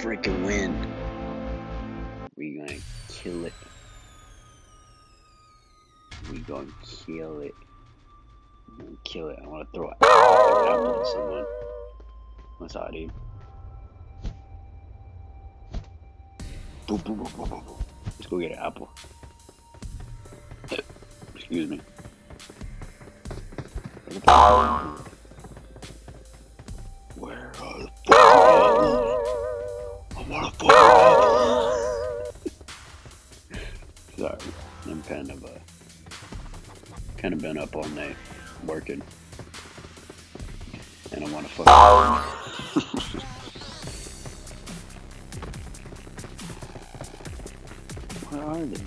freaking win. We gonna kill it. We gonna kill it. We gonna kill it. I wanna throw an apple at someone. What's up, dude? Boop, boop, boop, boop, boop, boop. Let's go get an apple. Excuse me. Sorry, I'm kind of uh, kind of been up all night working, and I want to fucking. Where are they?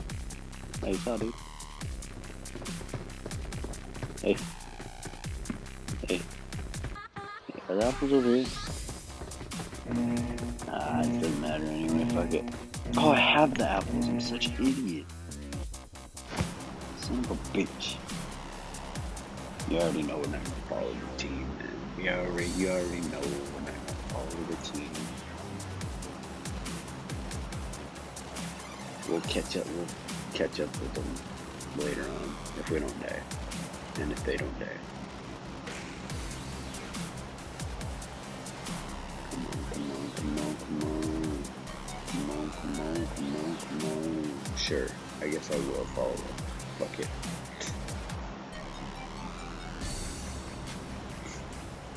Hey, up, dude? Hey. Hey. Are the apples over here? Ah, it doesn't matter anyway, fuck it. Oh, I have the apples. I'm such an idiot. Son of a bitch. You already know we're not gonna follow the team, man. You already, you already know we're not gonna follow the team. We'll catch up. We'll catch up with them later on if we don't die, and if they don't die. Come on, come on, come on, come on. Come on, come on, come on. Sure, I guess I will follow them. Fuck it.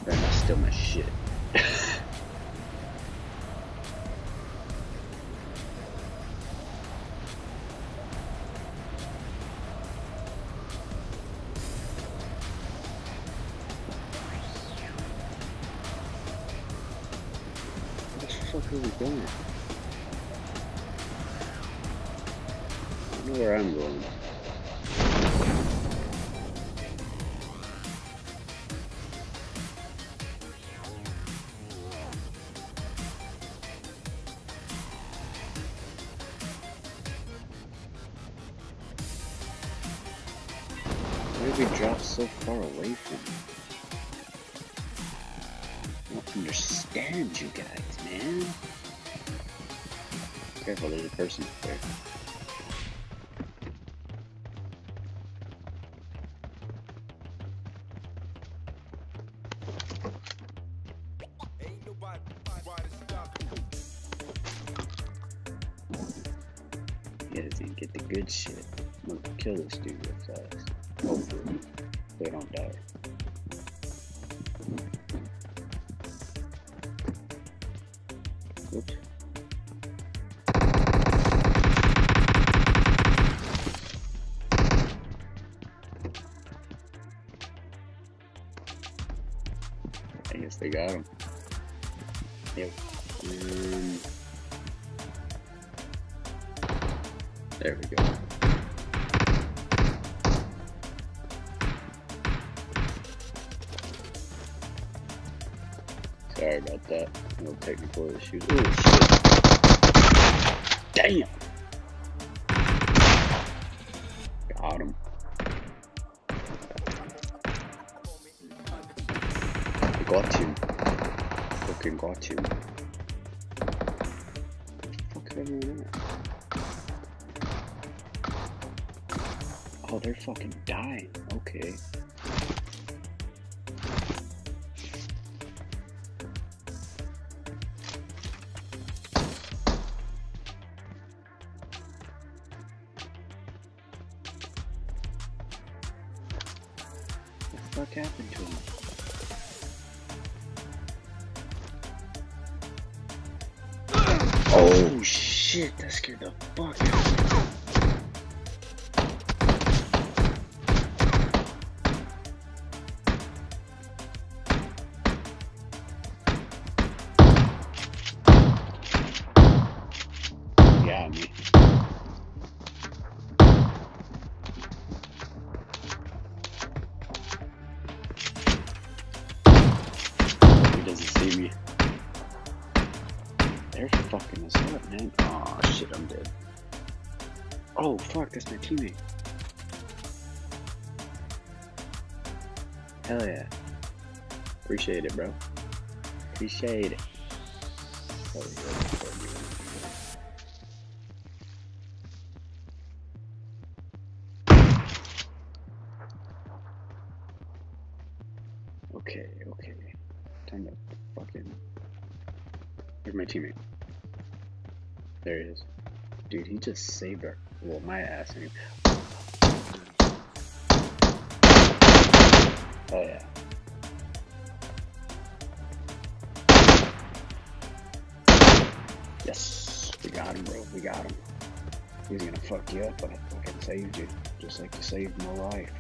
Then I steal my shit. Get the good shit. I'm gonna kill this dude real fast. Hopefully, they don't die. Issues. Oh shit. Damn. Got him. Got him. Fucking got him. Oh, they're fucking dying. Okay. Fuck happened to him? Oh shit, that scared the fuck out of me. Appreciate it. Okay, okay. Time to fucking. Where's my teammate? There he is. Dude, he just saved our. Well, my ass. Oh, yeah. Yes, we got him, bro. We got him. He's gonna fuck you up, but I fucking saved you. Just like you saved my life.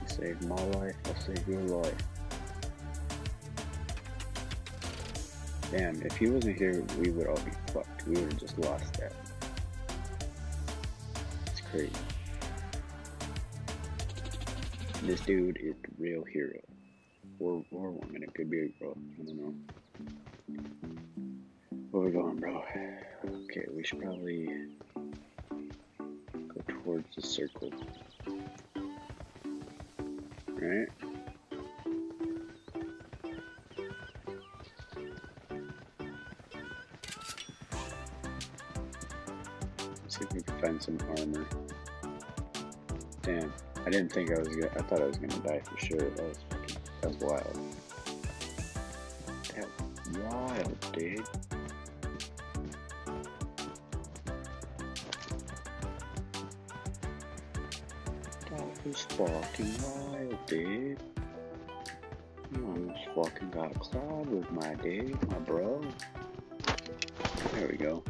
you saved my life, I'll save your life. Damn, if he wasn't here, we would all be fucked. We would have just lost that. It's crazy. This dude is the real hero. Or, or woman, it could be a girl. I don't know. Where we going, bro? Okay, we should probably go towards the circle. Right? see if we can find some armor. Damn, I didn't think I was gonna. I thought I was gonna die for sure. That was fucking. That was wild. That was wild, dude. That was fucking wild, dude. You almost fucking got clawed with my dude, my bro. There we go.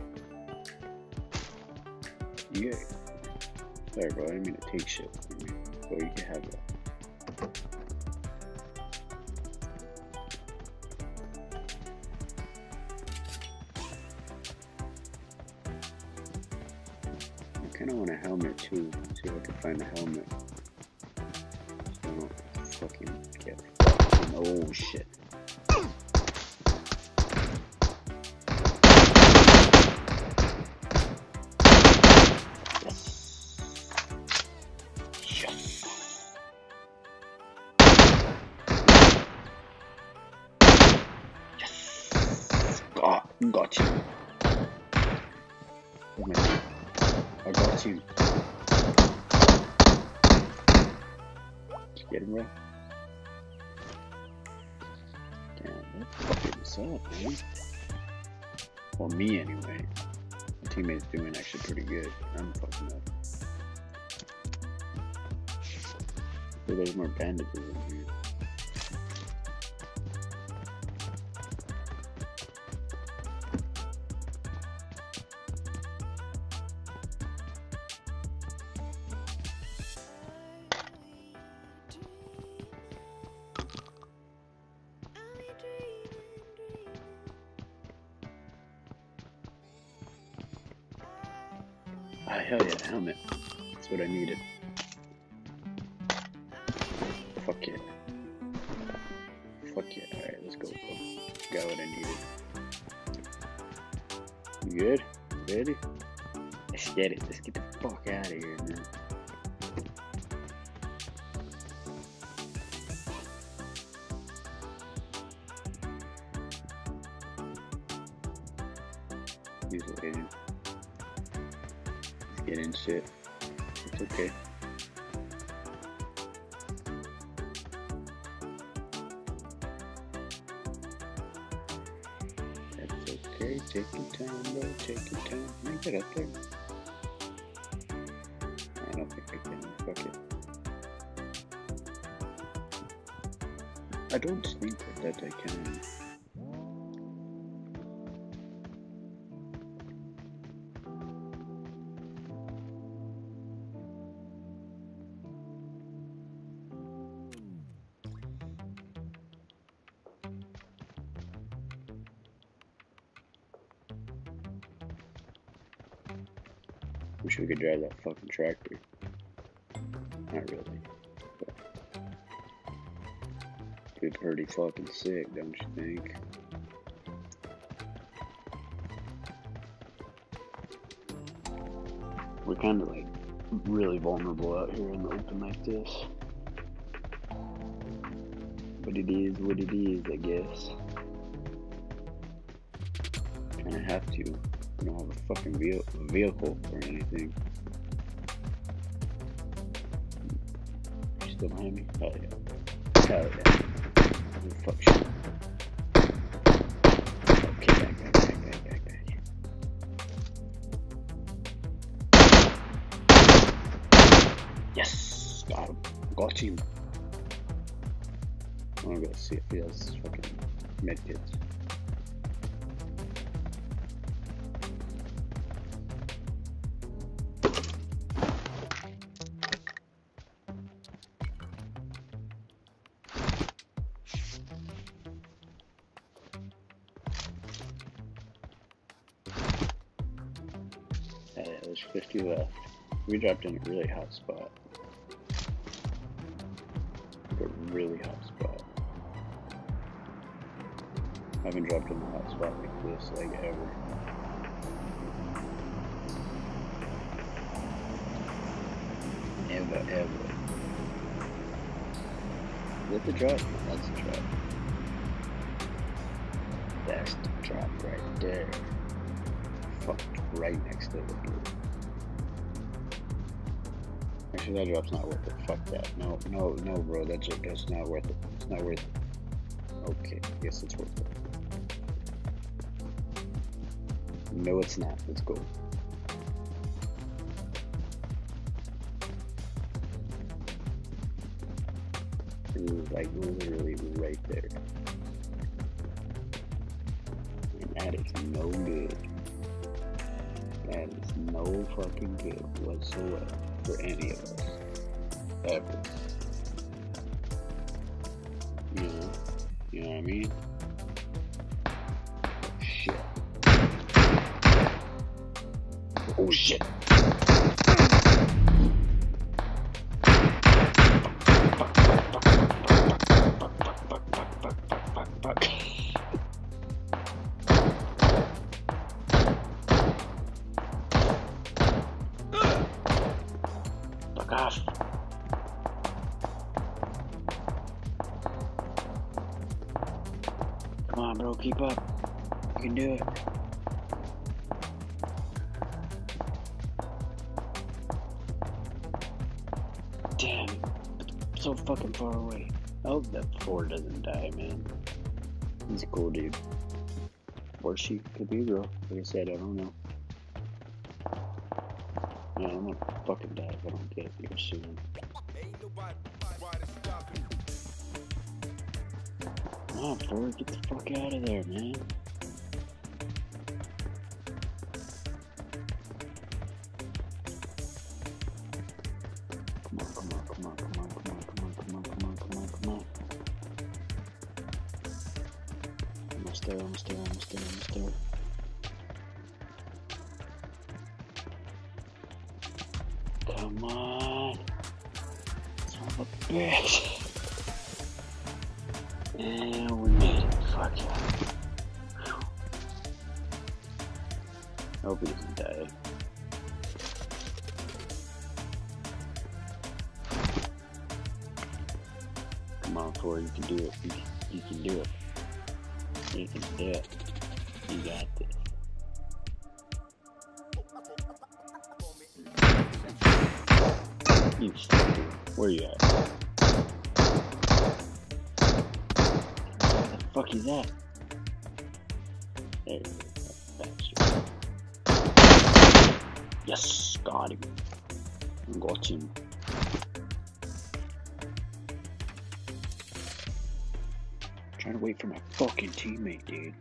Yeah. Sorry, bro. I didn't mean to take shit from you. Can have that. I kind of want a helmet too. See if I can find a helmet. So I don't fucking get. Oh shit. Got, you. I got you. Get him, bro? Damn, what fucking this up, man? Well, me anyway. My teammate's doing actually pretty good. I'm fucking up. There's more bandages in here. Hell yeah, helmet. That's what I needed. Fuck yeah. Fuck yeah. Alright, let's go. Got what I needed. You good? Ready? Let's get it. Let's get the fuck out of here, man. Pretty fucking sick, don't you think? We're kind of like really vulnerable out here in the open like this. But it is what it is, I guess. Kinda have to. I don't have a fucking vehicle or anything. You still behind me? Hell yeah. Hell yeah. Fuck shit. Yes! Got him. Got him. I'm gonna see if he has fucking medkits. 50 left. Uh, we dropped in a really hot spot. A really hot spot. I haven't dropped in a hot spot like this, like ever. Ever, ever. Is that the drop? That's the drop. That's the drop right there. Fuck, right next to the blue. Actually, that drop's not worth it. Fuck that. No, no, no, bro. That's that's not worth it. It's not worth it. Okay, yes, it's worth it. No, it's not. Let's go. It was like literally right there. And that is no good. That is no fucking good whatsoever for any of us. Ever. You know? You know what I mean? Shit. Oh shit. Damn, so fucking far away. I hope that four doesn't die, man. He's a cool dude. Or she could be a girl. Like I said, I don't know. Yeah, I'm gonna fucking die if I don't get here soon. Come on, Ford, get the fuck out of there, man. Yes, got him. Got him. Trying to wait for my fucking teammate, dude.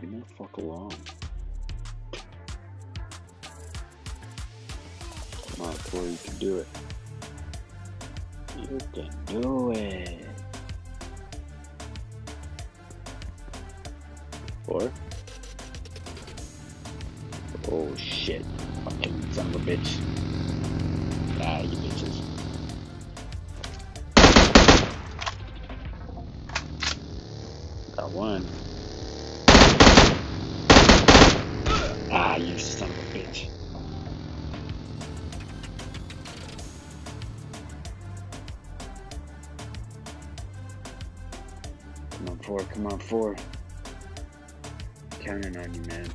Leave me the fuck alone. Come on, Corey, you can do it. You can do it. Or? Oh shit. Son of a bitch. Ah, you bitches. Got one. Ah, you son of a bitch. Come on, four. Come on, four. Counting on you, man.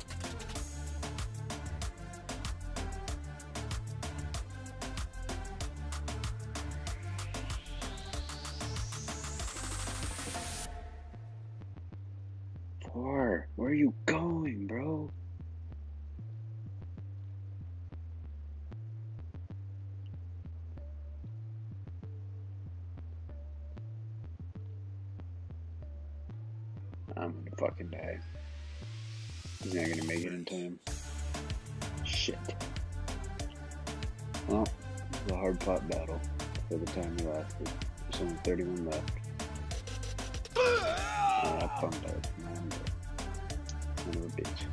He's not gonna make it in time. Shit. Well, it was a hard fought battle for the time we lasted. There's only 31 left. Oh, I pumped out, man. Son of a bitch.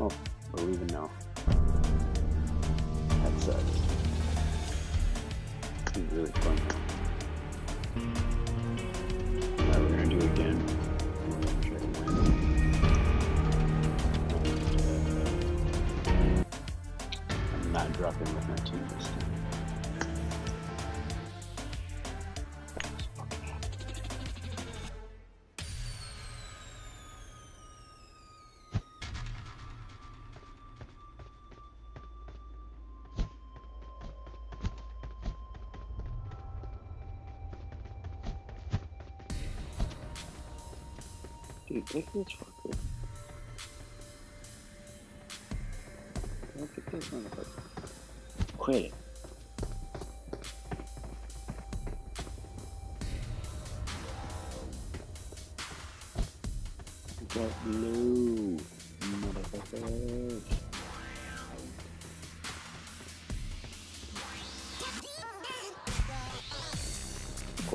Oh, we're leaving now. That sucks. Is really fun though. I'm dropping with my team this time. Dude, at this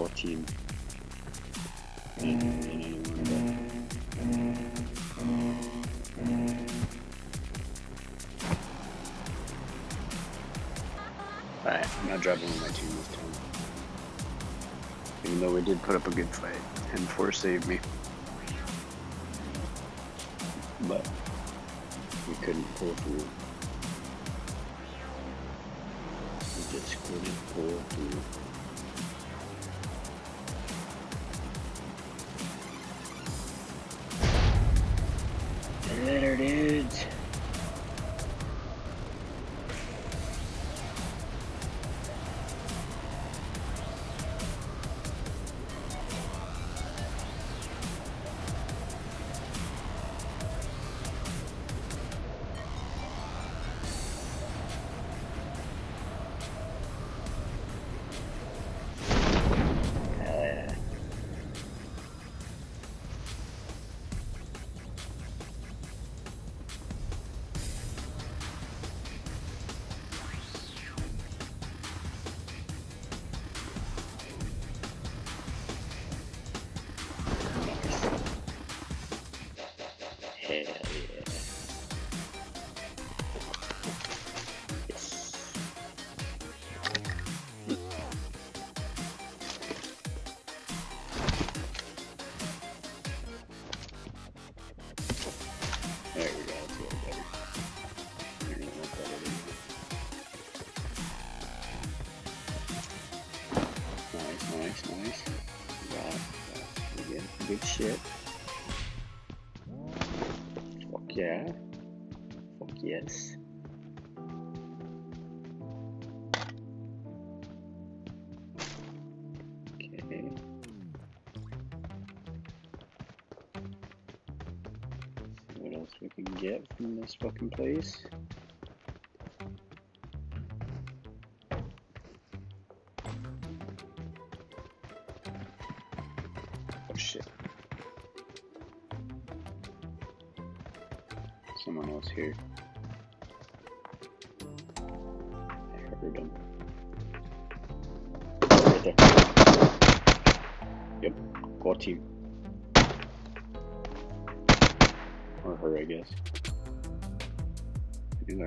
14. Alright, I'm not dropping my team this time. Even though we did put up a good fight, and 4 saved me. But, we couldn't pull through. We just couldn't pull through. From this fucking place.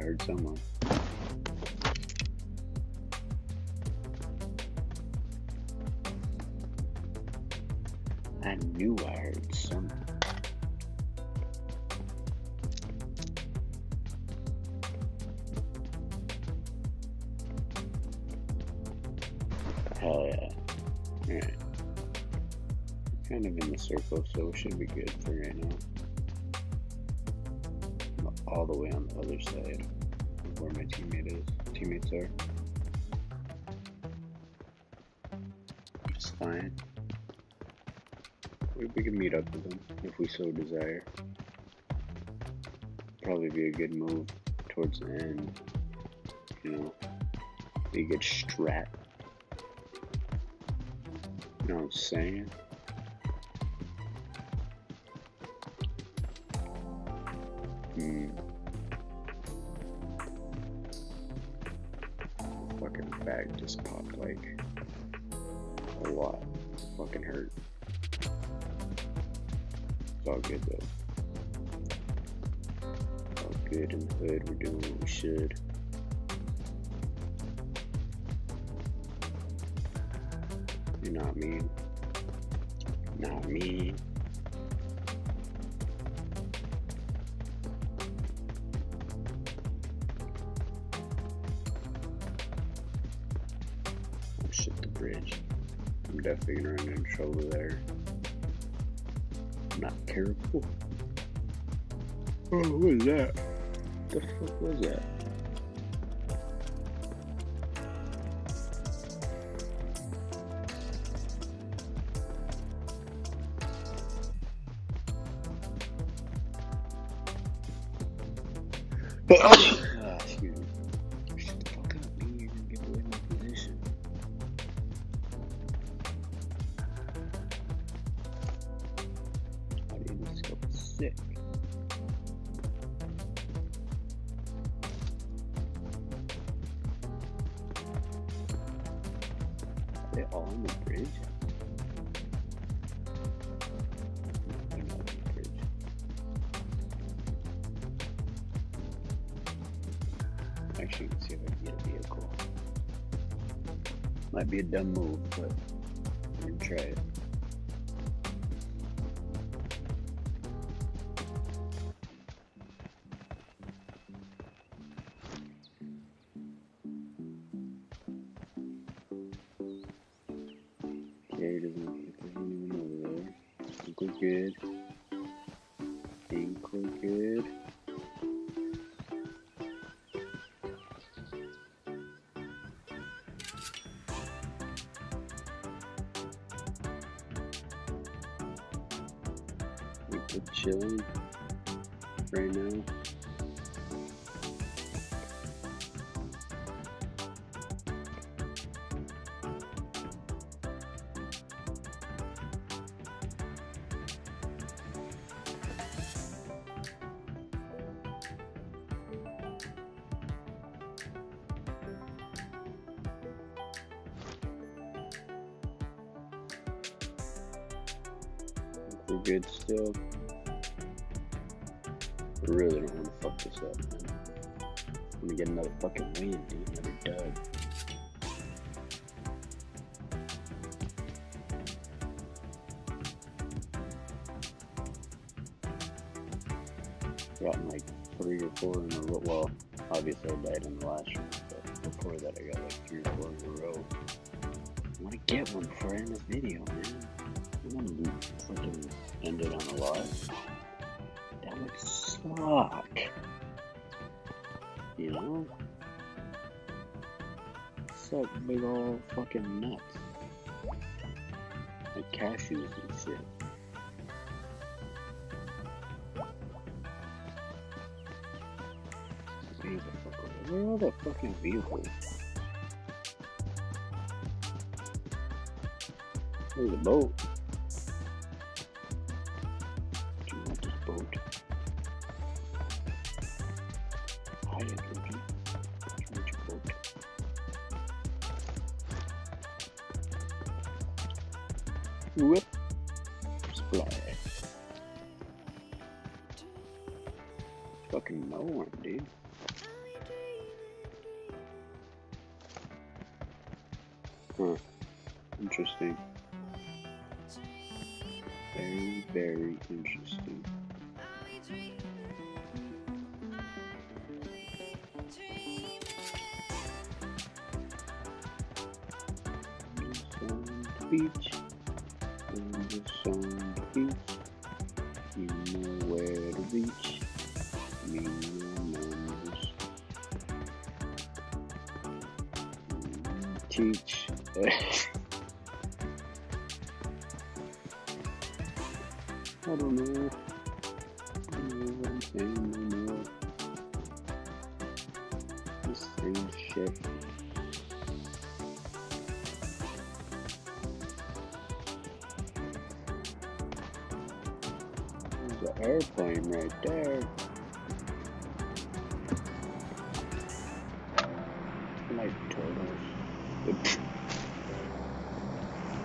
Heard someone. I knew I heard someone. Hell yeah. Alright. kind of in the circle, so it should be good for right now. All the way on the other side where my teammate is. Teammates are. It's fine. We, we can meet up with them if we so desire. Probably be a good move towards the end. You know, be a good strat. You know what I'm saying? Just popped like a lot. Fucking hurt. It's all good though. All good in the hood. We're doing what we should. You're not me. Definitely gonna run into trouble there. Not careful. Oh, what is that? The fuck was that? Dumb move, We're just chilling right now. Shit. Where are Where are the fucking vehicles? There's a boat. Right there. Like turtles.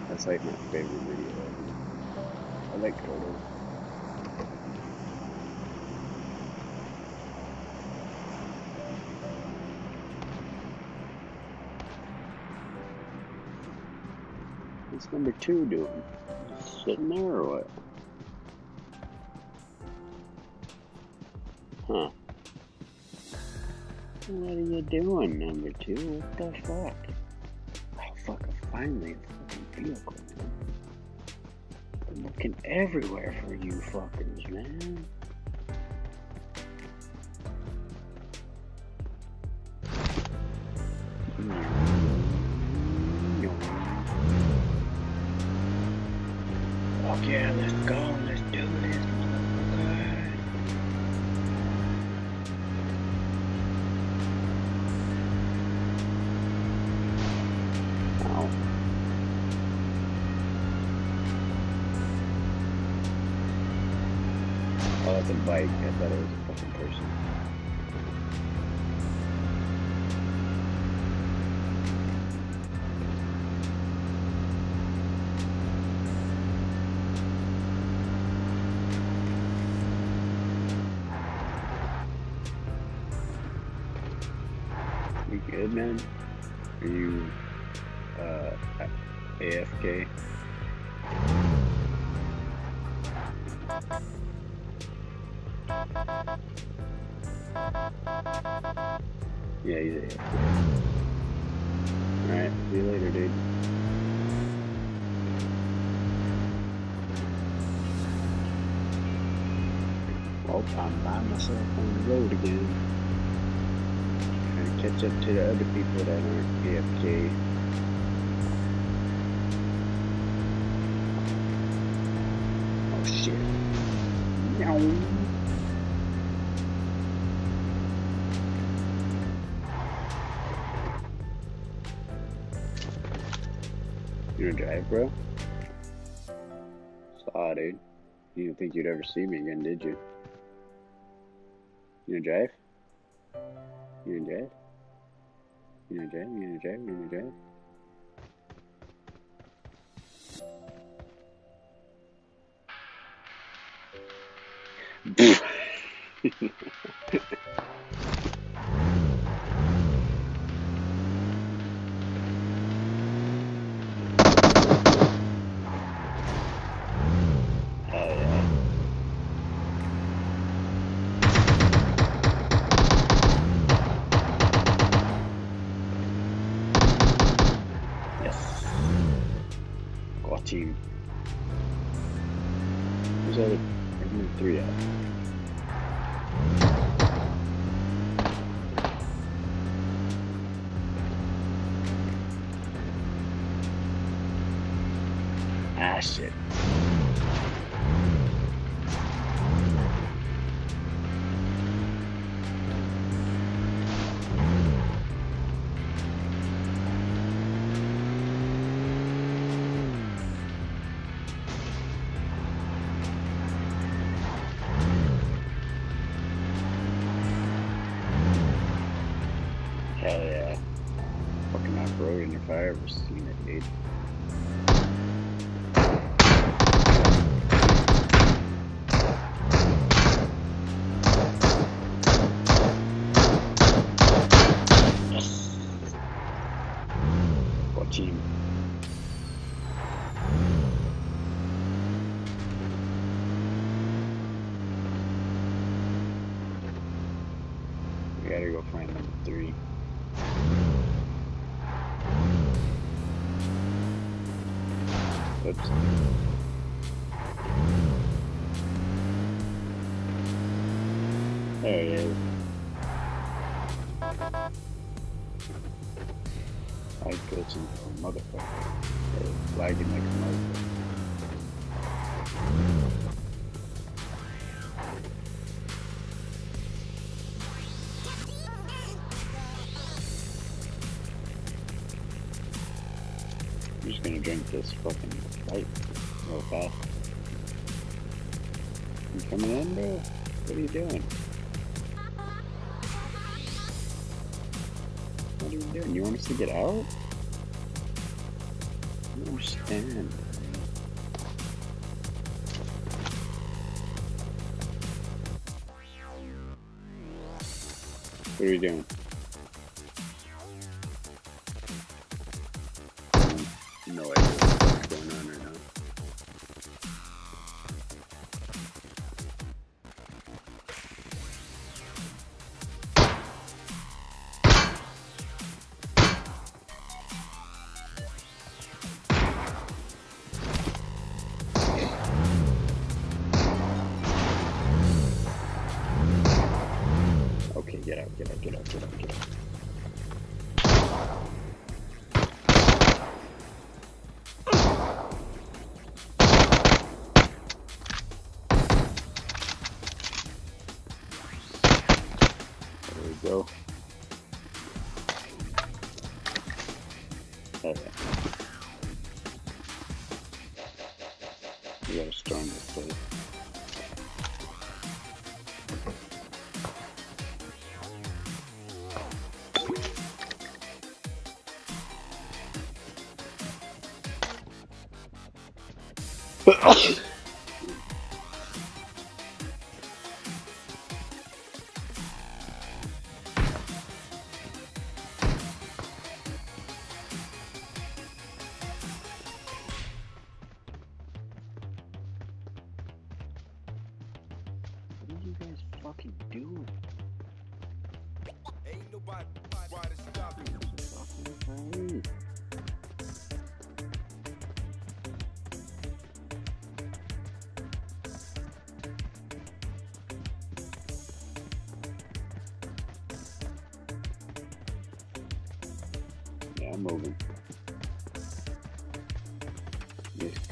That's like my favorite video. I like turtles. What's number two doing? Sitting there or what? What are you doing, number two? What the fuck? Oh, fuck, I finally a fucking vehicle, man. I'm looking everywhere for you fuckers, man. Good, man? Are you uh, AFK? Yeah, he's AFK. Alright, see you later, dude. Well, I'm by myself on the road again. Catch up to the other people that aren't AFK. Oh shit. Meow. You gonna drive, bro? Saw, dude. You didn't think you'd ever see me again, did you? You gonna drive? You gonna drive? You gonna drive? You We gotta go find number three. Oops. There he is. I go to motherfucker. Lagging like a motherfucker. This fucking light real fast. You coming in, bro? What are you doing? What are you doing? You want us to get out? I don't understand. What are you doing? Okay, get out, get What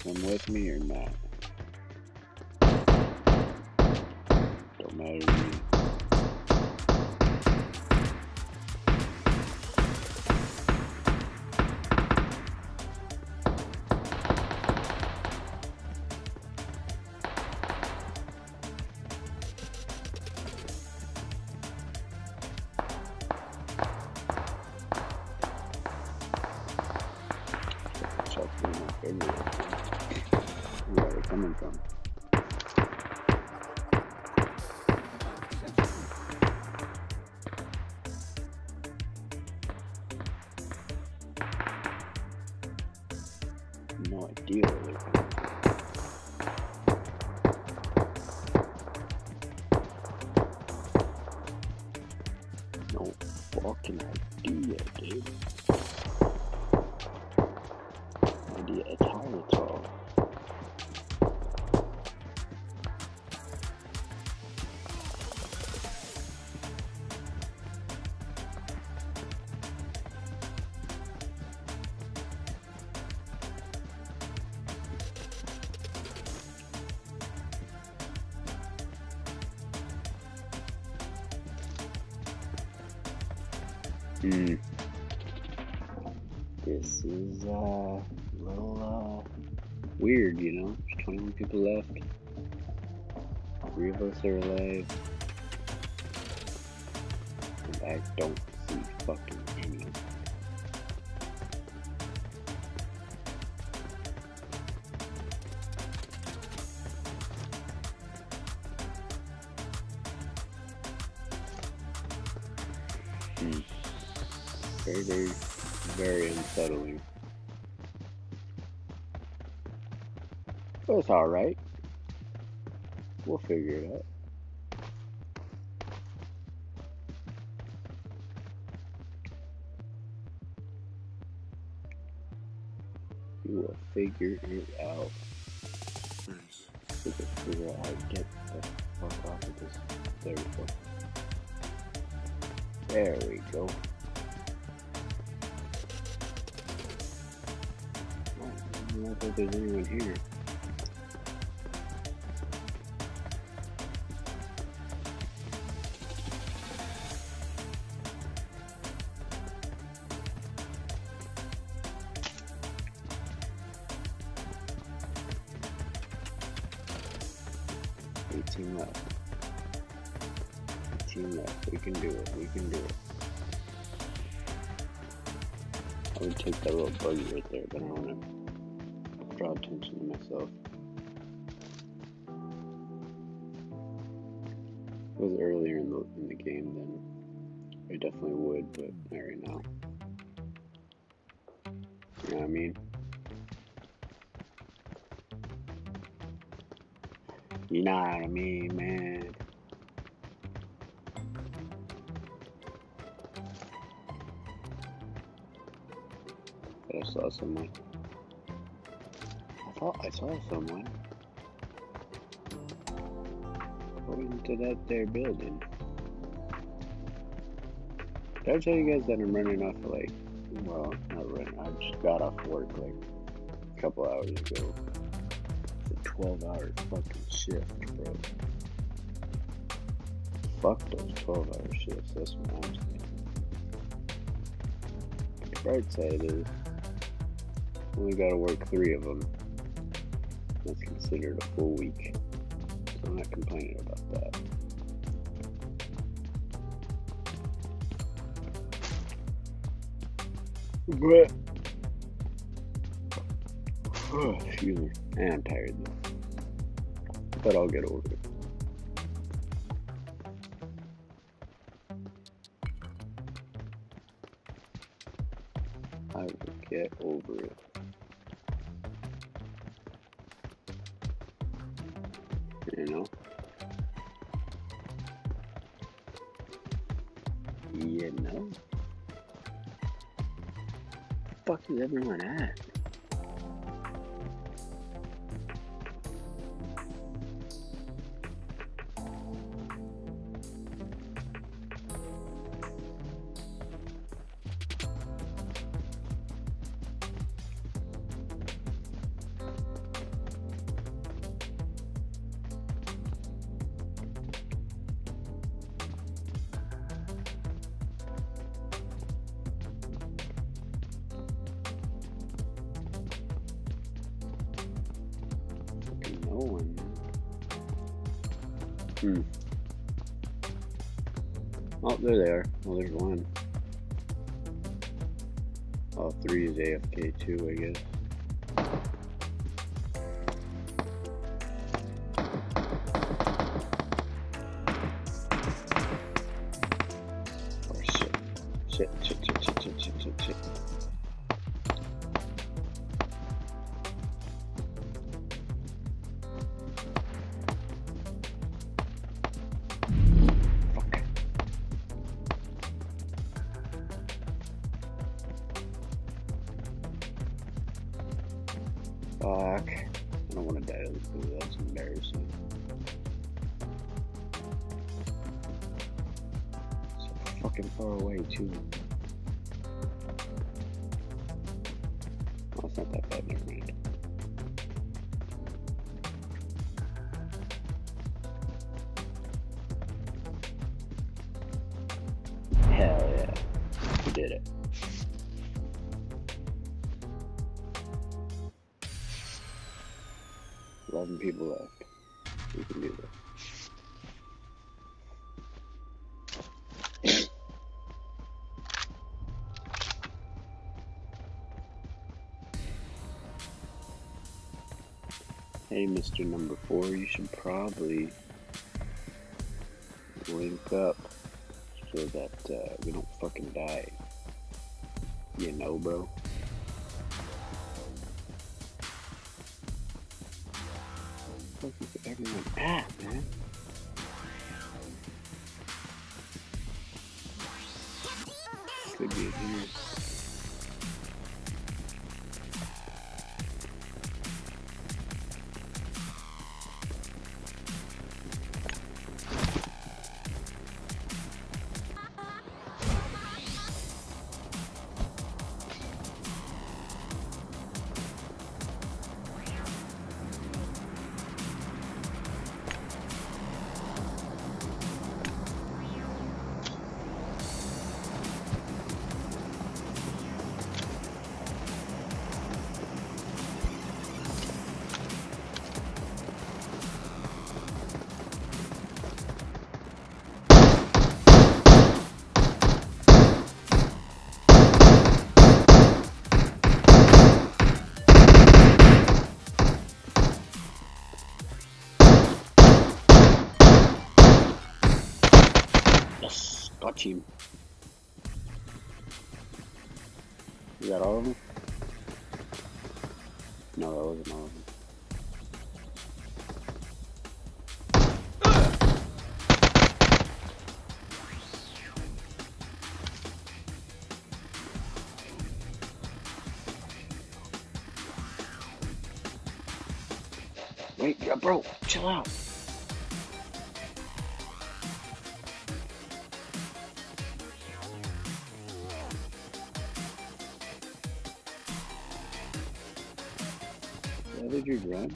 come with me or not? Don't matter to me. This is uh, a little uh, weird, you know? There's 21 people left. Three of us are alive. And I don't see fucking alright. We'll figure it out. We will figure it out. We can figure out how to get the fuck off of this. There we go. There we go. I don't if there's anyone here. Left. We can do it. We can do it. I would take that little buggy right there, but I don't want to draw attention to myself. If it was earlier in the in the game, then I definitely would, but not right now. You know what I mean? You know what I mean, man. Someone. I thought I saw someone. Going to that there building. Did I tell you guys that I'm running off of like, well, not running, I just got off work like a couple hours ago. It's a 12 hour fucking shift, bro. Fuck those 12 hour shifts, that's what I'm saying. The bright side is, only gotta work three of them. That's considered a full week. So I'm not complaining about that. But, oh, excuse me, I am tired though. But I'll get over it. Everyone at? Too. It's not that bad. Hell yeah. We did it. Eleven people left. Hey, Mr. Number Four, you should probably link up so that uh, we don't fucking die. You know, bro? Where the fuck is everyone at, man? Could be here. Him. You got all of them? No, that wasn't all of them. Wait, bro, chill out. Where did you run?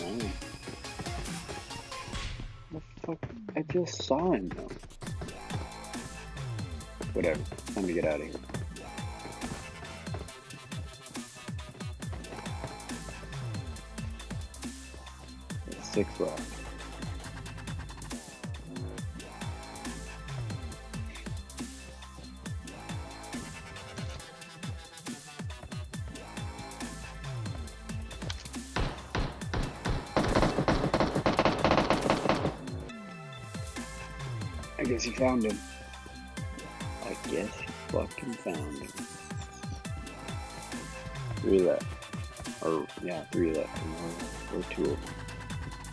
Run. The fuck? I just saw him though. Whatever. Time to get out of here. Six left. Found him. I guess you fucking found him. Three left. Or, yeah, three left. Or, two of them.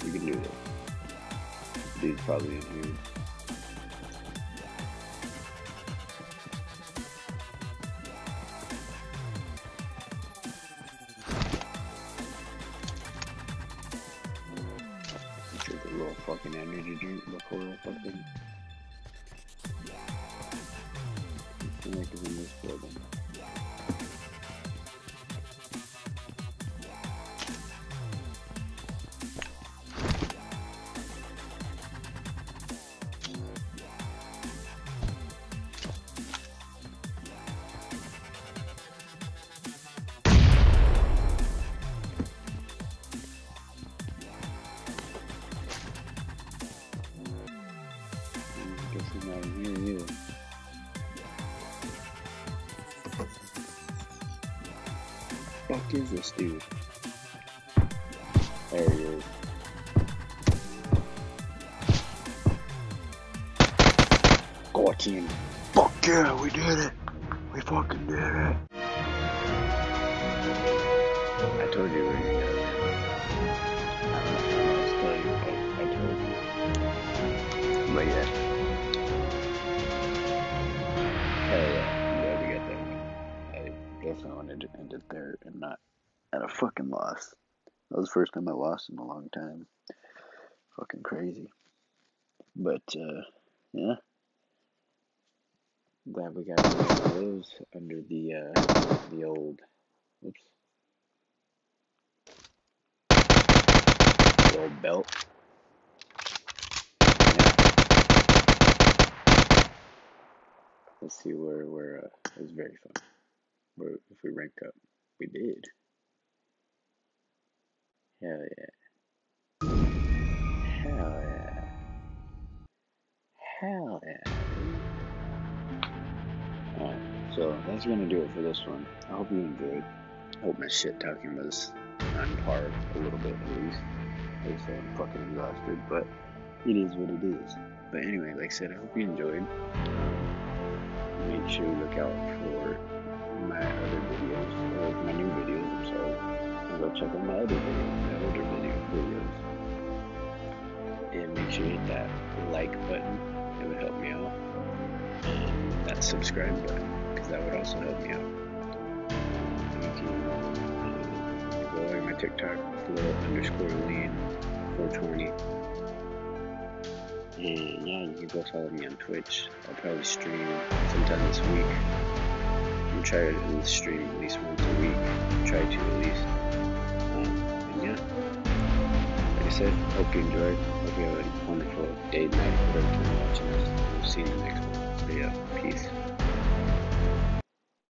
We can do this. Dude's probably in here. Drink a little fucking energy drink before fucking. I feel like it's in I lost in a long time. Fucking crazy. But, uh, yeah. Glad we got those under the, uh, the old, oops. The old belt. Let's see where where uh, it was very fun. Where if we rank up, we did. Hell yeah. Hell yeah. Hell yeah. Alright, so that's gonna do it for this one. I hope you enjoyed. Hope my shit talking was on par a little bit at least. I said, I'm fucking exhausted, but it is what it is. But anyway, like I said, I hope you enjoyed. Um, make sure you look out for my other videos, or my new videos, I'm sorry. Go check out my other videos, my older video videos. And make sure you hit that like button, it would help me out. And that subscribe button, because that would also help me out. You can uh, go my TikTok, flow underscore lean 420. And yeah, you can go follow me on Twitch. I'll probably stream sometime this week. I'm gonna try to stream at least once a week. Try to at least. Said, hope you enjoyed. Hope you have a wonderful day, night, whatever time you're watching this. We'll see you in the next one. So yeah, peace.